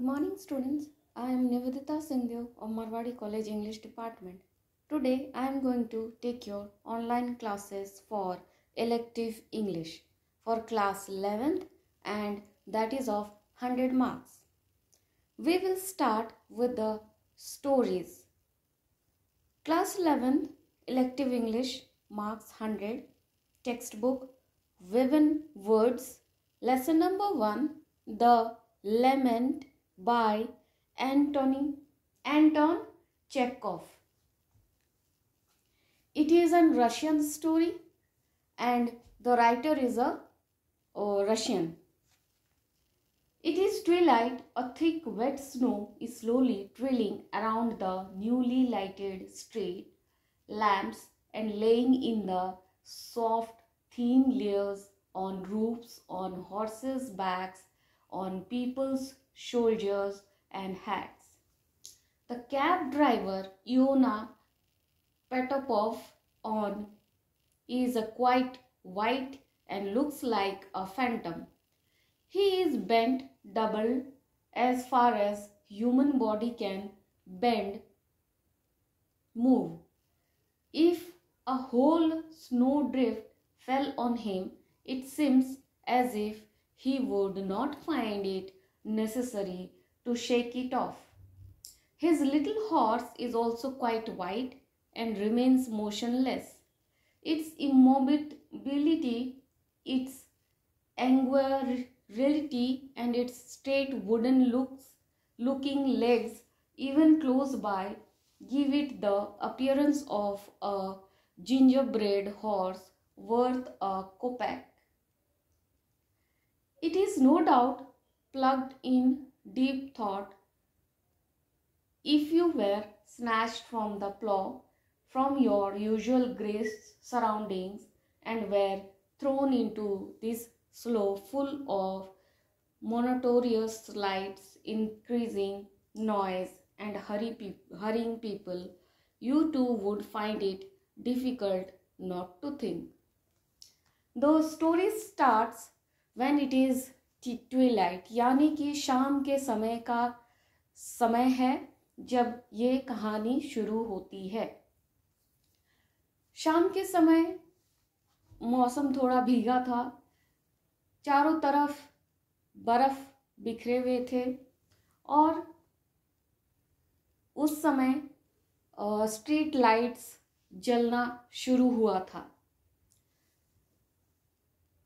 Good morning, students. I am Nivedita Singhdeo of Marwadi College English Department. Today, I am going to take your online classes for elective English for class 11th and that is of 100 marks. We will start with the stories. Class 11th elective English marks 100 textbook woven words lesson number 1 the lament by Antony Anton Chekhov. It is a Russian story and the writer is a oh, Russian. It is twilight, a thick wet snow is slowly trailing around the newly lighted street lamps and laying in the soft thin layers on roofs, on horses' backs, on people's shoulders and hats. The cab driver, Iona Petopov, on is a quite white and looks like a phantom. He is bent double as far as human body can bend, move. If a whole snowdrift fell on him, it seems as if he would not find it necessary to shake it off. His little horse is also quite white and remains motionless. Its immobility, its angularity, and its straight wooden looks, looking legs, even close by, give it the appearance of a gingerbread horse worth a kopeck. It is no doubt plugged in deep thought. If you were snatched from the plough, from your usual grace surroundings, and were thrown into this slow, full of monotonous lights, increasing noise, and hurry pe- hurrying people, you too would find it difficult not to think. The story starts when it is twilight यानी कि शाम के समय का समय है जब ये कहानी शुरू होती है। शाम के समय मौसम थोड़ा भीगा था, चारों तरफ़ बर्फ़ बिखरे हुए थे और उस समय स्ट्रीट लाइट्स जलना शुरू हुआ था।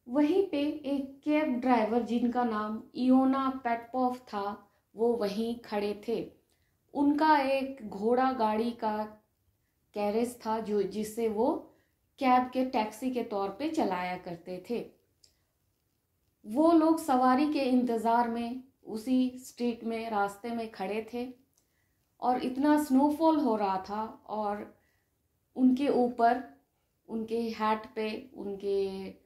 वहीं पे एक कैब ड्राइवर जिनका नाम इयोना पेटपॉफ था, वो वहीं खड़े थे। उनका एक घोड़ा गाड़ी का कैरेज था जो जिसे वो कैब के टैक्सी के तौर पे चलाया करते थे। वो लोग सवारी के इंतज़ार में, उसी स्ट्रीट में, रास्ते में खड़े थे और इतना स्नोफॉल हो रहा था और उनके ऊपर, उनके हैट पे, उनके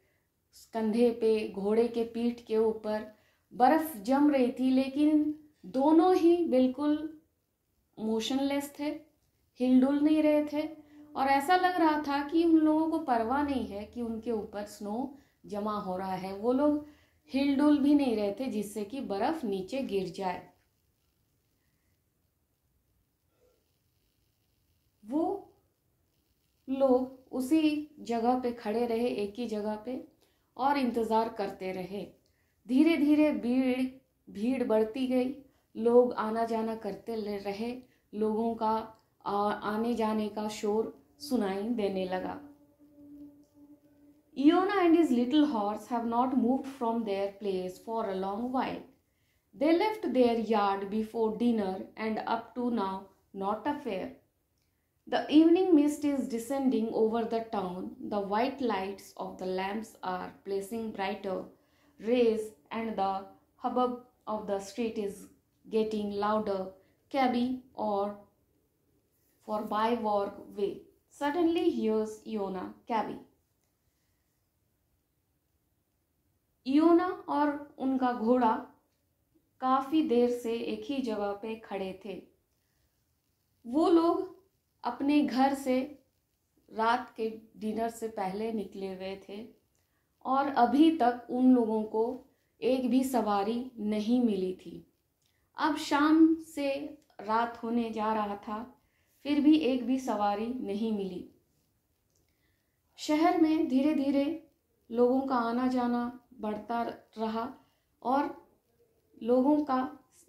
कंधे पे, घोड़े के पीठ के ऊपर, बर्फ़ जम रही थी, लेकिन दोनों ही बिल्कुल मोशनलेस थे हिलडुल नहीं रहे थे। और ऐसा लग रहा था कि उन लोगों को परवाह नहीं है कि उनके ऊपर स्नो जमा हो रहा है। वो लोग हिलडुल भी नहीं रहे थे, जिससे कि बर्फ़ नीचे गिर जाए। वो लोग उसी जगह पे खड़े रहे, एक ही जगह पे। और इंतज़ार करते रहे। धीरे धीरे भीड़ भीड़ बढ़ती गई। लोग आना जाना करते रहे। लोगों का आ, आने जाने का शोर सुनाई देने लगा। Iona and is little horse have not move from their place for a long while they left their yard before dinner and up to now not a fare The evening mist is descending over the town. The white lights of the lamps are placing brighter rays, and the hubbub of the street is getting louder. Cabby or for bywalk way. Suddenly hears Iona cabby. Iona और उनका घोड़ा काफ़ी देर से एक ही जगह पे खड़े थे वो लोग अपने घर से रात के डिनर से पहले निकले हुए थे और अभी तक उन लोगों को एक भी सवारी नहीं मिली थी। अब शाम से रात होने जा रहा था, फिर भी एक भी सवारी नहीं मिली। शहर में धीरे धीरे लोगों का आना जाना बढ़ता रहा और लोगों का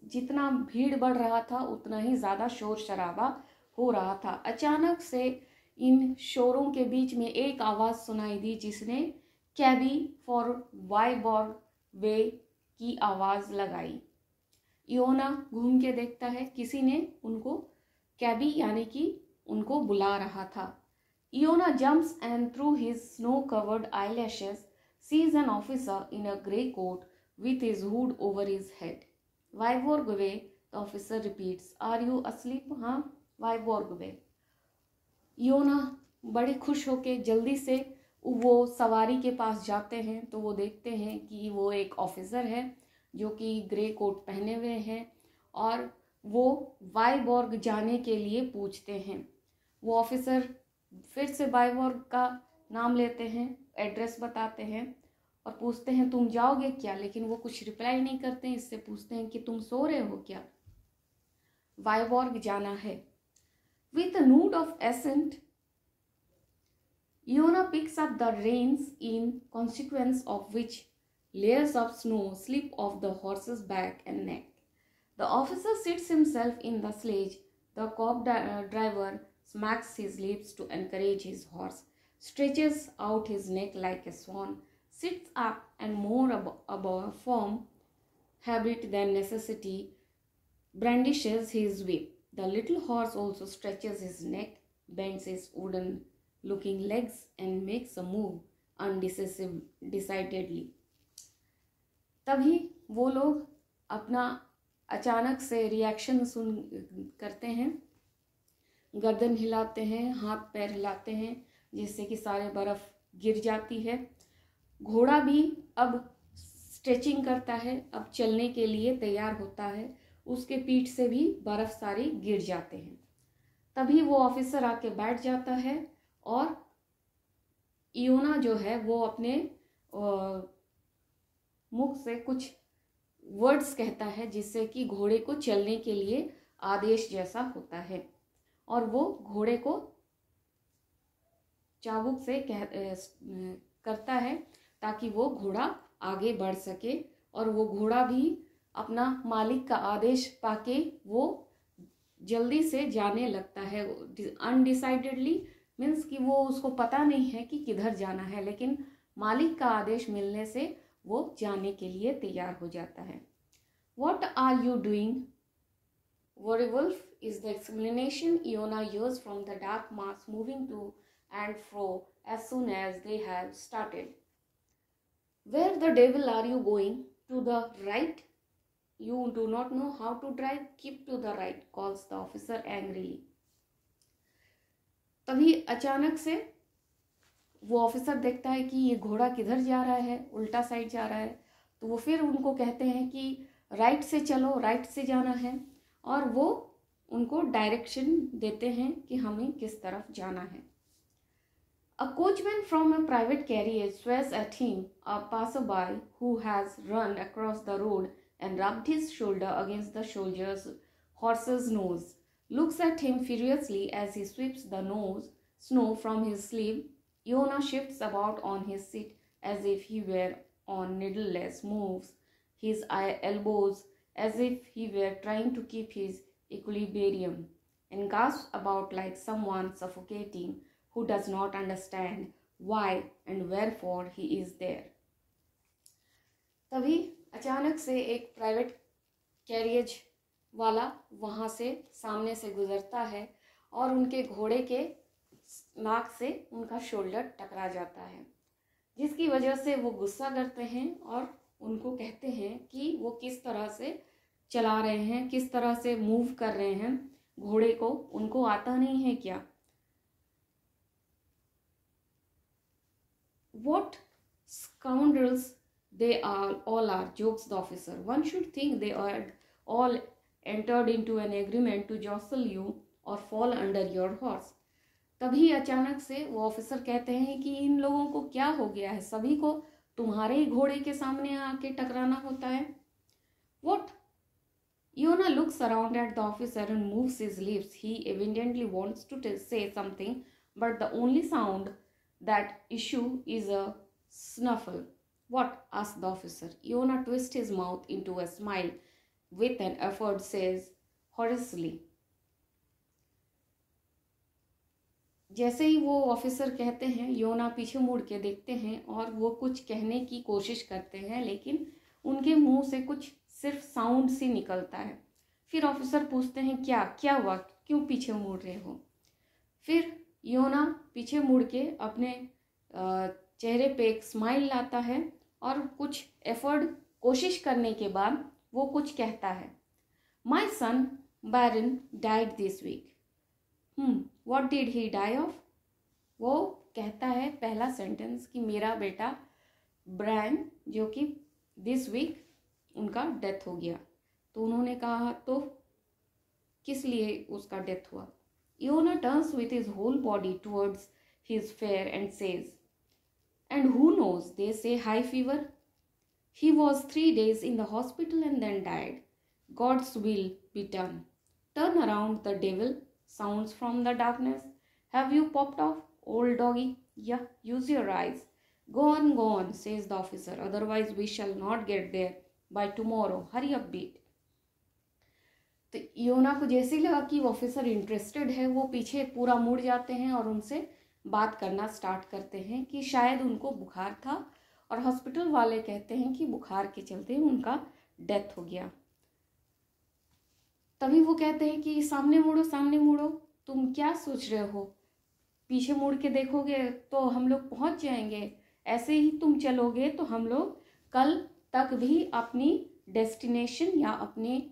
जितना भीड़ बढ़ रहा था, उतना ही ज़्यादा शोर शराबा हो रहा था अचानक से इन शोरों के बीच में एक आवाज़ सुनाई दी जिसने कैबी फॉर वाईबॉर्ग वे की आवाज़ लगाई योना घूम के देखता है किसी ने उनको कैबी यानी कि उनको बुला रहा था Iona jumps and through his snow covered eyelashes sees an officer in a grey coat with his hood over his head. Viborg way, the officer repeats. Are you asleep? हाँ वाइबोर्ग वे योना बड़े खुश होके जल्दी से वो सवारी के पास जाते हैं तो वो देखते हैं कि वो एक ऑफिसर है, जो कि ग्रे कोट पहने हुए हैं और वो वाइबॉर्ग जाने के लिए पूछते हैं। वो ऑफिसर फिर से वाइबॉर्ग का नाम लेते हैं एड्रेस बताते हैं और पूछते हैं, तुम जाओगे क्या? लेकिन वो कुछ रिप्लाई नहीं करते, इससे पूछते हैं कि, तुम सो रहे हो क्या? वाइबॉर्ग जाना है। With a nod of assent, Iona picks up the reins in consequence of which layers of snow slip off the horse's back and neck. The officer seats himself in the sledge. The cab uh, driver smacks his lips to encourage his horse, stretches out his neck like a swan, sits up and more ab- above form, habit than necessity, brandishes his whip. The little horse also stretches his neck, bends his wooden looking legs, and makes a move undecisive decidedly. तभी वो लोग अपना अचानक से reaction सुन करते हैं गर्दन हिलाते हैं हाथ पैर हिलाते हैं जिससे कि सारे बर्फ़ गिर जाती है घोड़ा भी अब स्ट्रेचिंग करता है अब चलने के लिए तैयार होता है उसके पीठ से भी बर्फ़ सारी गिर जाते हैं। तभी वो ऑफिसर आके बैठ जाता है और इयोना जो है, वो अपने मुख से कुछ वर्ड्स कहता है, जिससे कि घोड़े को चलने के लिए आदेश जैसा होता है। और वो घोड़े को चाबुक से कह करता है, ताकि वो घोड़ा आगे बढ़ सके और वो घोड़ा भी अपना मालिक का आदेश पाके वो जल्दी से जाने लगता है। अनडिसाइडेडली मीन्स कि वो उसको पता नहीं है कि किधर जाना है, लेकिन मालिक का आदेश मिलने से वो जाने के लिए तैयार हो जाता है। What are you doing werewolf is the explanation Iona use from the dark mass moving to and fro as soon as they have started where the devil are you going to the right You do not know how to drive? Keep to the right, calls the officer angrily. तभी अचानक से वो officer देखता है कि ये घोड़ा किधर जा रहा है उल्टा साइड जा रहा है तो वो फिर उनको कहते हैं कि राइट से चलो राइट से जाना है और वो उनको डायरेक्शन देते हैं कि हमें किस तरफ़ जाना है a coachman from a private carrier Suez at him a passer by who has run across the and rubbed his shoulder against the soldier's horse's nose, looks at him furiously as he sweeps the nose snow from his sleeve. Iona shifts about on his seat as if he were on needleless moves, his elbows as if he were trying to keep his equilibrium, and gasps about like someone suffocating who does not understand why and wherefore he is there. तभी अचानक से एक private carriage वाला वहाँ से सामने से गुजरता है और उनके घोड़े के नाक से उनका शोल्डर टकरा जाता है। जिसकी वजह से वो गुस्सा करते हैं और उनको कहते हैं कि वो किस तरह से चला रहे हैं, किस तरह से मूव कर रहे हैं। घोड़े को, उनको आता नहीं है क्या? What scoundrels they are all are jokes the officer one should think they are all entered into an agreement to jostle you or fall under your horse तभी अचानक से वो ऑफिसर कहते हैं कि इन लोगों को क्या हो गया है? सभी को तुम्हारे ही घोड़े के सामने आके टकराना होता है। वॉट योना looks around at the officer and moves his lips. He evidently wants to say something, but the only sound that issue is a snuffle. What? asked the officer. Iona twists his mouth into a smile with an effort, says hoarsely. जैसे ही वो officer कहते हैं योना पीछे मुड़ के देखते हैं और वो कुछ कहने की कोशिश करते हैं लेकिन उनके मुँह से कुछ सिर्फ़ साउंड सी निकलता है फिर ऑफिसर पूछते हैं क्या क्या हुआ क्यों पीछे मुड़ रहे हो फिर योना पीछे मुड़ के अपने चेहरे पे एक स्माइल लाता है और कुछ एफर्ट कोशिश करने के बाद वो कुछ कहता है। My son baron died this week what did he die of वो कहता है पहला सेंटेंस कि मेरा बेटा ब्रैन जो कि दिस वीक उनका डेथ हो गया। तो उन्होंने कहा तो किस लिए उसका डेथ हुआ? Iona turns with his whole body towards his fare and says and who knows they say high fever he was three days in the hospital and then died God's will be done turn around the devil sounds from the darkness. Have you popped off, old doggy? Yeah, use your eyes. Go on, go on, says the officer. Otherwise, we shall not get there by tomorrow. Hurry up, beat. तो योना को जैसे ही लगा कि officer interested है वो पीछे पूरा मुड़ जाते हैं और उनसे बात करना स्टार्ट करते हैं कि शायद उनको बुखार था और हॉस्पिटल वाले कहते हैं कि बुखार के चलते उनका डेथ हो गया। तभी वो कहते हैं कि सामने मुड़ो सामने मुड़ो, तुम क्या सोच रहे हो? पीछे मुड़ के देखोगे तो हम लोग पहुँच जाएँगे। ऐसे ही तुम चलोगे तो हम लोग कल तक भी अपनी डेस्टिनेशन या अपने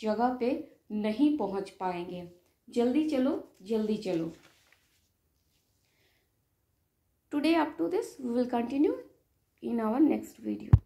जगह पे नहीं पहुँच पाएँगे। जल्दी चलो जल्दी चलो। today up to this we will continue in our next video.